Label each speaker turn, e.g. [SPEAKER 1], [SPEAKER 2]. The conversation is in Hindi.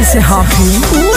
[SPEAKER 1] इसे हाफी